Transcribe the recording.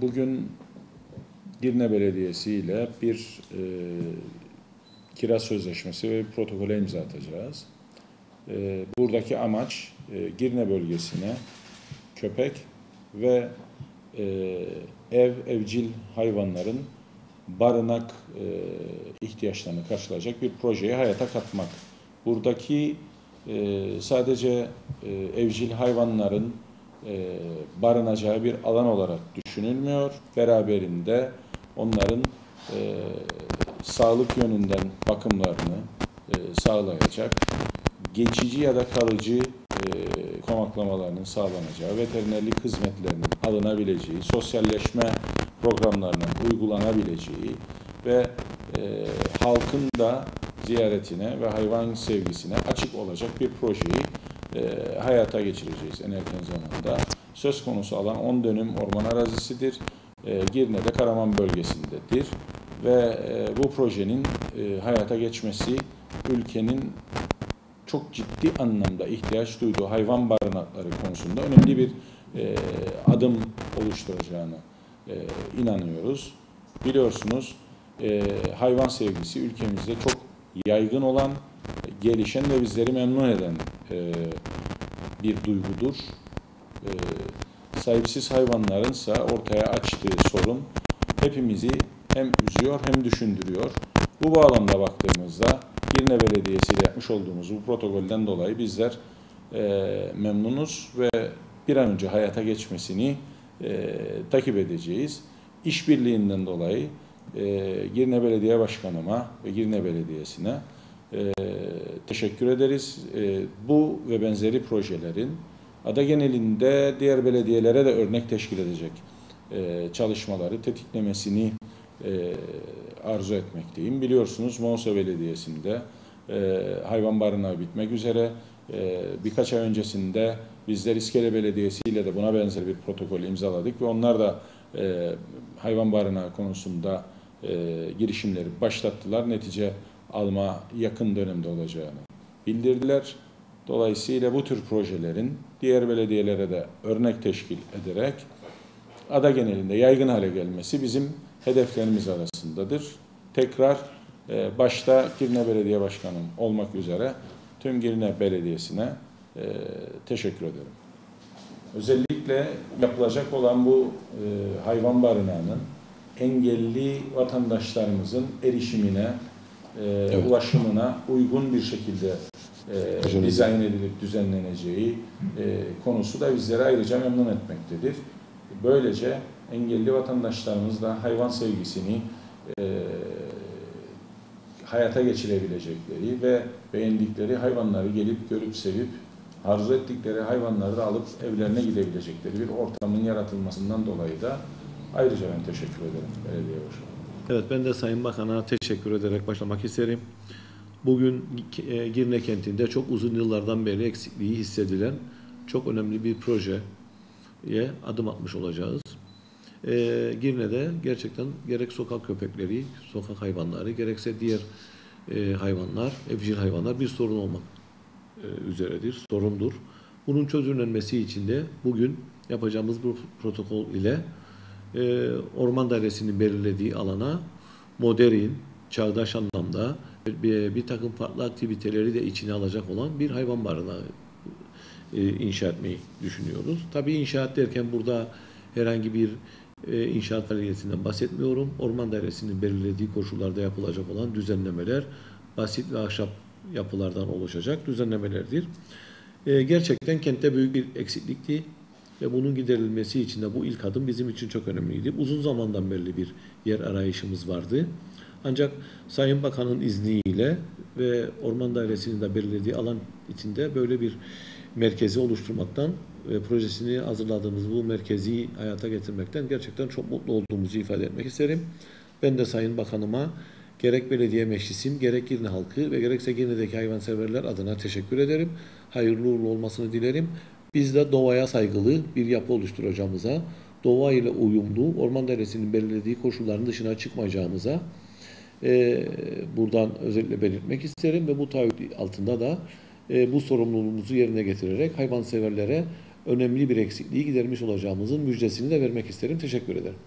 bugün Girne Belediyesi ile bir e, kira sözleşmesi ve bir protokole imza atacağız. E, buradaki amaç e, Girne bölgesine köpek ve e, ev, evcil hayvanların barınak e, ihtiyaçlarını karşılayacak bir projeyi hayata katmak. Buradaki e, sadece e, evcil hayvanların e, barınacağı bir alan olarak düşünülmüyor. Beraberinde onların e, sağlık yönünden bakımlarını e, sağlayacak, geçici ya da kalıcı e, konaklamalarının sağlanacağı, veterinerlik hizmetlerinin alınabileceği, sosyalleşme programlarının uygulanabileceği ve e, halkın da ziyaretine ve hayvan sevgisine açık olacak bir projeyi e, hayata geçireceğiz en erken zamanda. Söz konusu alan 10 dönüm orman arazisidir. E, Girne'de Karaman bölgesindedir. Ve e, bu projenin e, hayata geçmesi ülkenin çok ciddi anlamda ihtiyaç duyduğu hayvan barınakları konusunda önemli bir e, adım oluşturacağını e, inanıyoruz. Biliyorsunuz e, hayvan sevgisi ülkemizde çok yaygın olan, gelişen ve bizleri memnun eden e, bir duygudur. E, sahipsiz hayvanlarınsa ortaya açtığı sorun hepimizi hem üzüyor hem düşündürüyor. Bu bağlamda baktığımızda Girne Belediyesi ile yapmış olduğumuz bu protokolden dolayı bizler e, memnunuz ve bir an önce hayata geçmesini e, takip edeceğiz. İşbirliğinden dolayı e, Girne Belediye Başkanıma ve Girne Belediyesi'ne e, teşekkür ederiz. E, bu ve benzeri projelerin ada genelinde diğer belediyelere de örnek teşkil edecek e, çalışmaları tetiklemesini e, arzu etmekteyim. Biliyorsunuz Monsa Belediyesi'nde e, hayvan barınağı bitmek üzere. E, birkaç ay öncesinde bizler İskele Belediyesi ile de buna benzer bir protokol imzaladık ve onlar da e, hayvan barınağı konusunda e, girişimleri başlattılar. Netice alma yakın dönemde olacağını bildirdiler. Dolayısıyla bu tür projelerin diğer belediyelere de örnek teşkil ederek ada genelinde yaygın hale gelmesi bizim hedeflerimiz arasındadır. Tekrar e, başta Girne Belediye Başkanım olmak üzere tüm Girne Belediyesi'ne e, teşekkür ederim. Özellikle yapılacak olan bu e, hayvan barınağının engelli vatandaşlarımızın erişimine, e, evet. ulaşımına uygun bir şekilde e, dizayn edilip düzenleneceği e, konusu da bizleri ayrıca memnun etmektedir. Böylece engelli vatandaşlarımız da hayvan sevgisini e, hayata geçirebilecekleri ve beğendikleri hayvanları gelip görüp sevip arzu ettikleri hayvanları da alıp evlerine gidebilecekleri bir ortamın yaratılmasından dolayı da ayrıca ben teşekkür ederim belediye başkanı. Evet ben de Sayın Bakan'a teşekkür ederek başlamak isterim. Bugün e, Girne kentinde çok uzun yıllardan beri eksikliği hissedilen çok önemli bir projeye adım atmış olacağız. E, Girne'de gerçekten gerek sokak köpekleri, sokak hayvanları, gerekse diğer e, hayvanlar, evcil hayvanlar bir sorun olmak üzeredir, sorundur. Bunun çözümlenmesi için de bugün yapacağımız bu protokol ile e, Orman Dairesi'nin belirlediği alana modern, çağdaş anlamda bir, bir takım farklı aktiviteleri de içine alacak olan bir hayvan barınağı e, inşa etmeyi düşünüyoruz. Tabii inşaat derken burada herhangi bir e, inşaat faaliyetinden bahsetmiyorum. Orman Dairesi'nin belirlediği koşullarda yapılacak olan düzenlemeler basit ve ahşap yapılardan oluşacak düzenlemelerdir. E, gerçekten kentte büyük bir eksiklikti ve bunun giderilmesi için de bu ilk adım bizim için çok önemliydi. Uzun zamandan beri bir yer arayışımız vardı. Ancak Sayın Bakan'ın izniyle ve Orman Dairesi'nin de belirlediği alan içinde böyle bir merkezi oluşturmaktan ve projesini hazırladığımız bu merkezi hayata getirmekten gerçekten çok mutlu olduğumuzu ifade etmek isterim. Ben de Sayın Bakanıma gerek belediye meclisim, gerek Girne halkı ve gerekse Girne'deki hayvanseverler adına teşekkür ederim. Hayırlı uğurlu olmasını dilerim. Biz de doğaya saygılı bir yapı oluşturacağımıza, doğa ile uyumlu, Orman Dairesi'nin belirlediği koşulların dışına çıkmayacağımıza e, buradan özellikle belirtmek isterim ve bu taahhüt altında da e, bu sorumluluğumuzu yerine getirerek hayvanseverlere önemli bir eksikliği gidermiş olacağımızın müjdesini de vermek isterim. Teşekkür ederim.